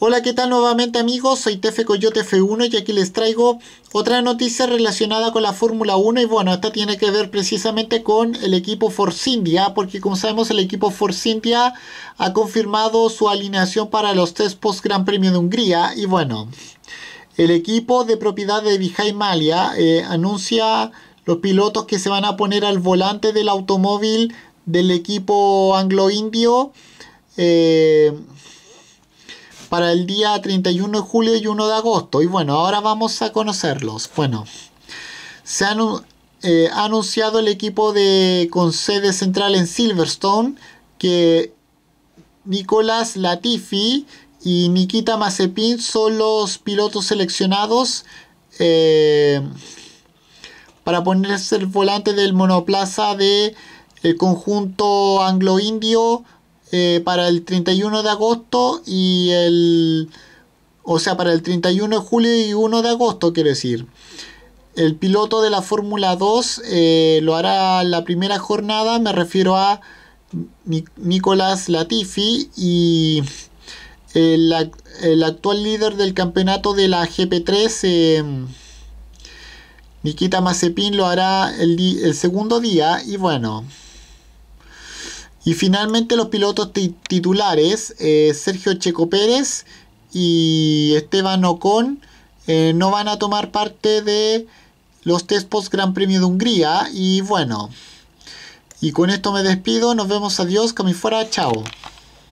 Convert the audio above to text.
Hola, ¿qué tal nuevamente amigos? Soy Tefe Coyote F1 y aquí les traigo otra noticia relacionada con la Fórmula 1 y bueno, esta tiene que ver precisamente con el equipo Force India porque como sabemos el equipo Force India ha confirmado su alineación para los test post Gran Premio de Hungría y bueno, el equipo de propiedad de Vijay Malia eh, anuncia los pilotos que se van a poner al volante del automóvil del equipo anglo-indio. Eh, para el día 31 de julio y 1 de agosto. Y bueno, ahora vamos a conocerlos. Bueno, se eh, ha anunciado el equipo de con sede central en Silverstone que Nicolás Latifi y Nikita Mazepin son los pilotos seleccionados eh, para ponerse el volante del monoplaza de el conjunto anglo-indio eh, para el 31 de agosto y el... O sea, para el 31 de julio y 1 de agosto, quiero decir. El piloto de la Fórmula 2 eh, lo hará la primera jornada, me refiero a Nicolás Latifi y el, actual líder del campeonato de la GP3, eh, Nikita Mazepin, lo hará el, el segundo día y bueno, y finalmente los pilotos titulares, eh, Sergio Checo Pérez y Esteban Ocon, eh, no van a tomar parte de los test post Gran Premio de Hungría. Y bueno, y con esto me despido, nos vemos, adiós, que fuera, chao.